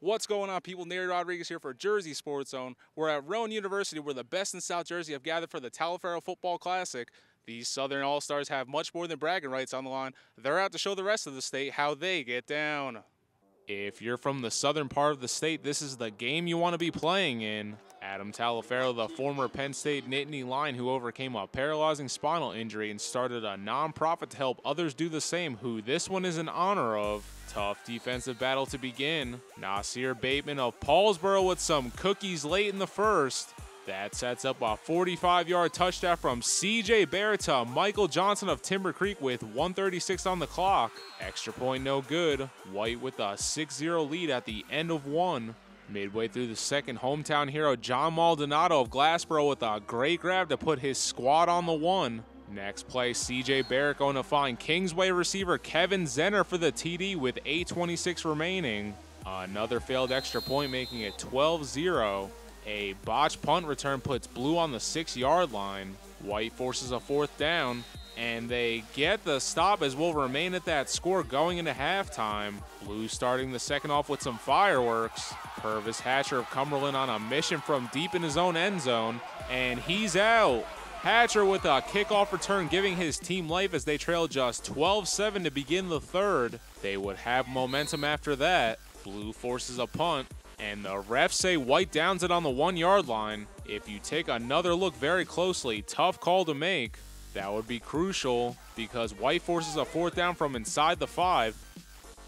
What's going on, people? Nery Rodriguez here for Jersey Sports Zone. We're at Rowan University, where the best in South Jersey have gathered for the Taliaferro Football Classic. These Southern All Stars have much more than bragging rights on the line. They're out to show the rest of the state how they get down. If you're from the southern part of the state, this is the game you want to be playing in. Adam Taliaferro, the former Penn State Nittany Lion who overcame a paralyzing spinal injury and started a nonprofit to help others do the same, who this one is in honor of. Tough defensive battle to begin. Naseer Bateman of Paulsboro with some cookies late in the first. That sets up a 45 yard touchdown from CJ Barrett to Michael Johnson of Timber Creek with 136 on the clock. Extra point no good. White with a 6 0 lead at the end of one. Midway through the second, hometown hero John Maldonado of Glassboro with a great grab to put his squad on the one. Next play, CJ Barrett going to find Kingsway receiver Kevin Zenner for the TD with 8.26 remaining. Another failed extra point, making it 12 0. A botched punt return puts Blue on the six yard line. White forces a fourth down, and they get the stop as we'll remain at that score going into halftime. Blue starting the second off with some fireworks. Purvis Hatcher of Cumberland on a mission from deep in his own end zone, and he's out. Hatcher with a kickoff return giving his team life as they trail just 12-7 to begin the third. They would have momentum after that. Blue forces a punt, and the refs say White downs it on the one yard line. If you take another look very closely, tough call to make. That would be crucial because White forces a fourth down from inside the five.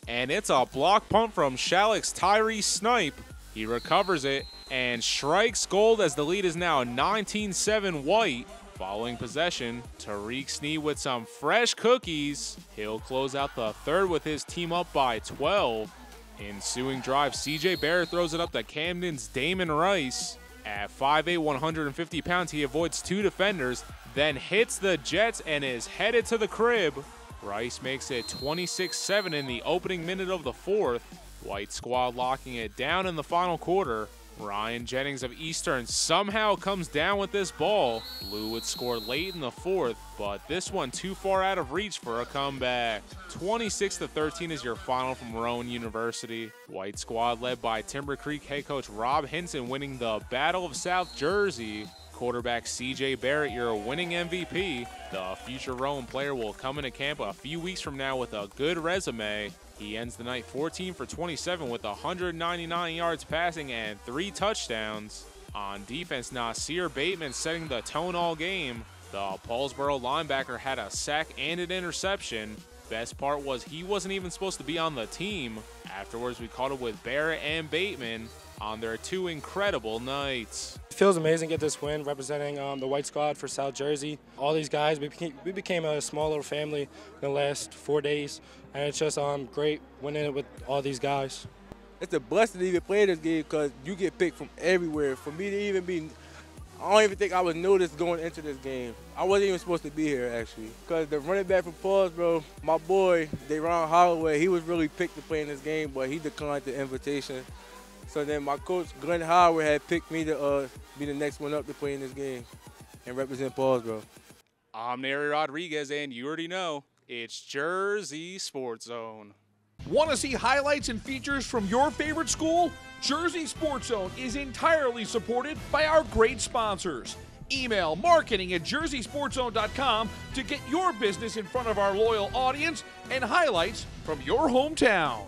And it's a block punt from Schalick's Tyree Snipe. He recovers it and strikes gold as the lead is now 19 7 White. Following possession, Tariq Snee with some fresh cookies. He'll close out the third with his team up by 12. Ensuing drive, CJ Barrett throws it up to Camden's Damon Rice. At 5'8", 150 pounds, he avoids two defenders, then hits the Jets and is headed to the crib. Rice makes it 26-7 in the opening minute of the fourth. White squad locking it down in the final quarter. Ryan Jennings of Eastern somehow comes down with this ball. Blue would score late in the fourth, but this one too far out of reach for a comeback. 26 to 13 is your final from Rowan University. White squad led by Timber Creek head coach Rob Hinson winning the Battle of South Jersey. Quarterback CJ Barrett, you're a winning MVP. The future Rowan player will come into camp a few weeks from now with a good resume. He ends the night 14 for 27 with 199 yards passing and three touchdowns. On defense, Naseer Bateman setting the tone all game. The Paulsboro linebacker had a sack and an interception. Best part was he wasn't even supposed to be on the team. Afterwards, we caught up with Barrett and Bateman on their two incredible nights. It feels amazing to get this win representing um, the white squad for South Jersey. All these guys, we became, we became a small little family in the last four days, and it's just um, great winning it with all these guys. It's a blessing to even play this game because you get picked from everywhere. For me to even be, I don't even think I was noticed going into this game. I wasn't even supposed to be here actually because the running back from Paulsboro, my boy, Deron Holloway, he was really picked to play in this game, but he declined the invitation. So then my coach, Glenn Howard, had picked me to uh, be the next one up to play in this game and represent Paulsboro. I'm Nery Rodriguez, and you already know it's Jersey Sports Zone. Want to see highlights and features from your favorite school? Jersey Sports Zone is entirely supported by our great sponsors. Email marketing at jerseysportszone.com to get your business in front of our loyal audience and highlights from your hometown.